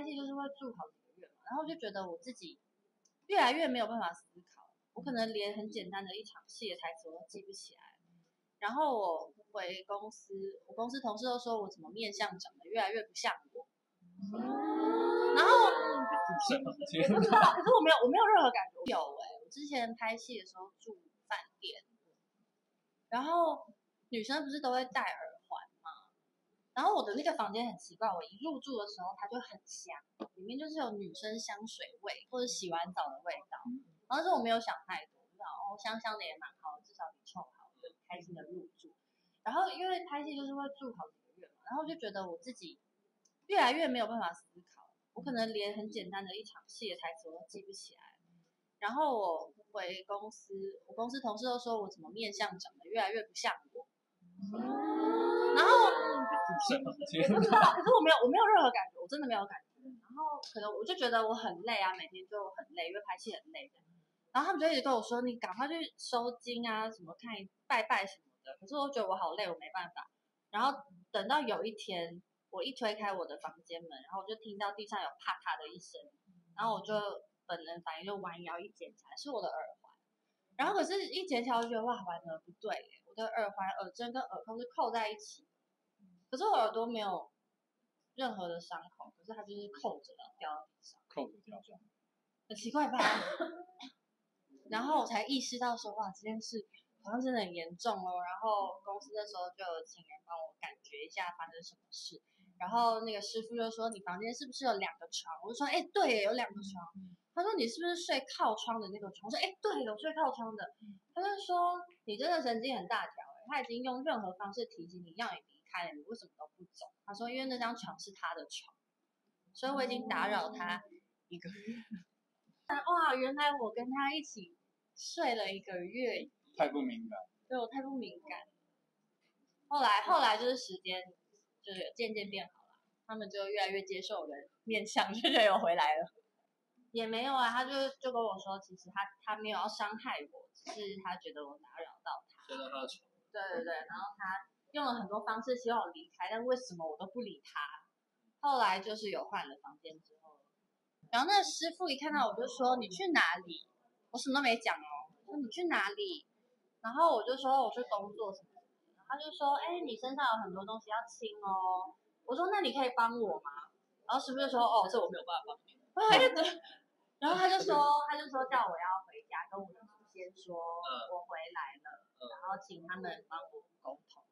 拍戏就是会住好几个月嘛，然后就觉得我自己越来越没有办法思考，我可能连很简单的一场戏的台词我都记不起来。然后我回公司，我公司同事都说我怎么面相长得越来越不像我。然后 我不知道，可是我没有，我没有任何感觉。有哎、我之前拍戏的时候住饭店，然后女生不是都会戴耳？然后我的那个房间很奇怪，我一入住的时候它就很香，里面就是有女生香水味或者洗完澡的味道。然后那时我没有想太多，我知道哦香香的也蛮好的，至少你臭好，就开心的入住。然后因为拍戏就是会住好几个月嘛，然后就觉得我自己越来越没有办法思考，我可能连很简单的一场戏的台词我都记不起来。然后我回公司，我公司同事都说我怎么面相长得越来越不像我。然后我不知道，可是我没有，我没有任何感觉，我真的没有感觉。然后可能我就觉得我很累啊，每天就很累，因为拍戏很累的。然后他们就一直跟我说，你赶快去收金啊，什么看拜拜什么的。可是我觉得我好累，我没办法。然后等到有一天，我一推开我的房间门，然后我就听到地上有啪嗒的一声，然后我就本能反应就弯腰一捡起来，是我的耳环。然后可是，一捡起来我就觉得哇，完了不对耶，我的耳环、耳针跟耳扣是扣在一起，可是我耳朵没有任何的伤口，可是它就是扣着的掉到地上，扣着掉下来。很奇怪吧？然后我才意识到说，哇，这件事好像真的很严重哦。然后公司那时候就有请人帮我感觉一下发生什么事。然后那个师傅就说：“你房间是不是有两个床？”我就说：“哎，对，有两个床。”他说：“你是不是睡靠窗的那个床？”我说：“哎，对，有睡靠窗的。”他就说：“你真的神经很大条哎，他已经用任何方式提醒你要你离开了，你为什么都不走？”他说：“因为那张床是他的床，所以我已经打扰他一个月。”哇，原来我跟他一起睡了一个月，太不敏感。对我太不敏感。后来后来就是时间就是渐渐变好了，他们就越来越接受我的面相，就觉得有回来了。也没有啊，他就就跟我说，其实他他没有要伤害我，只是他觉得我打扰到他。睡到他的床。对对对，然后他用了很多方式希望我离开，但为什么我都不理他？后来就是有换了房间之后，然后那个师傅一看到我就说：“你去哪里？”我什么都没讲哦，说你去哪里？然后我就说我去工作什么的，然后他就说：“哎，你身上有很多东西要清哦。”我说：“那你可以帮我吗？”然后师傅就说：“哦，这我没有办法帮你。”然后他就说，他就说叫我要回家跟我的祖先说，我回来了，然后请他们帮我沟通。